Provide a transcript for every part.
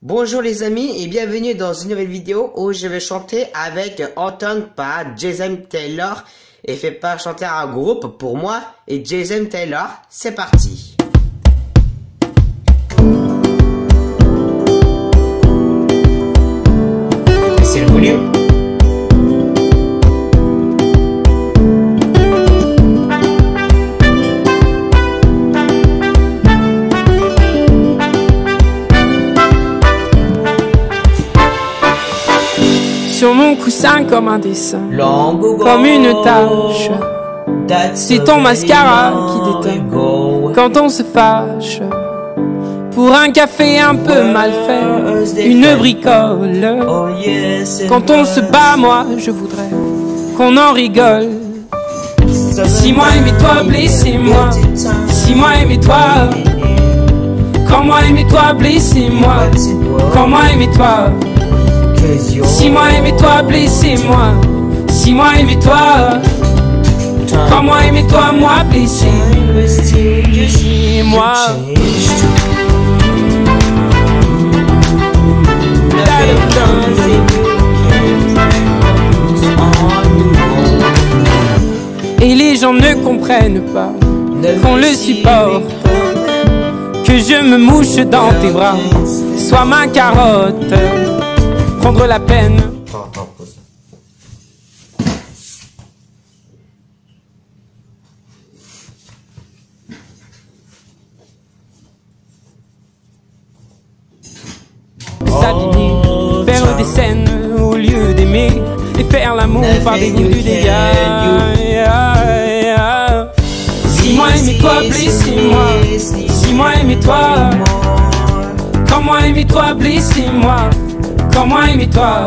Bonjour les amis et bienvenue dans une nouvelle vidéo où je vais chanter avec Anton par Jason Taylor et fait pas chanter un groupe pour moi et Jason Taylor. C'est parti. Sur mon coussin comme un dessin, comme une tache. C'est ton mascara qui déteint quand on se fâche. Pour un café un peu mal fait, une bricole. Oh Quand on se bat, moi je voudrais qu'on en rigole. Si moi aimez-toi, blessez-moi. Si moi aimez-toi, quand moi aimez-toi, blessez-moi. Quand moi si moi aimez-toi, blessez-moi. Si moi aimez-toi, quand moi aimez-toi, moi blessez-moi. Et les gens ne comprennent pas qu'on le supporte. Que je me mouche dans tes bras, sois ma carotte. Prendre la peine. Faire des scènes au lieu d'aimer et faire l'amour par des du dégât. Si moi aimez-toi, blessez-moi. Si moi aimez-toi, quand moi aimez-toi, blessez-moi. Moi aimez-toi,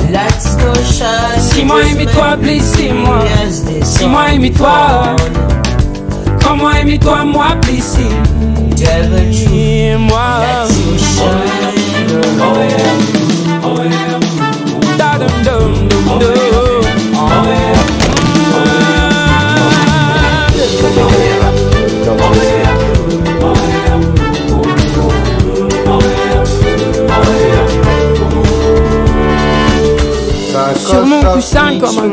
si moi aimez-toi, blessez-moi. Si moi quand moi aimez-toi, moi blessez. Moi. Comme un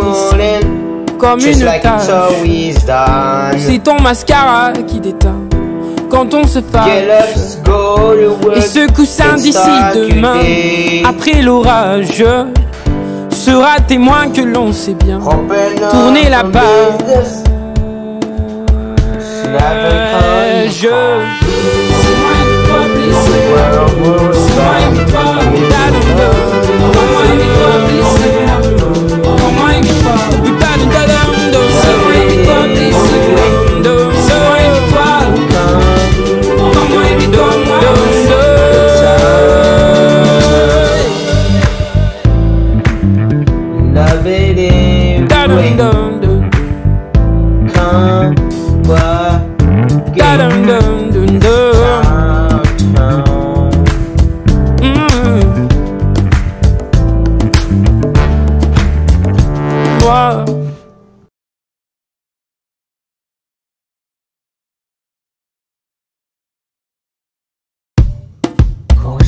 comme une tache. C'est ton mascara qui déteint quand on se fâche. Et ce coussin d'ici demain, après l'orage, sera témoin que l'on sait bien. Tourner la page. Je.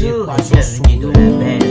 Bonjour et bienvenue dans la belle des cagnes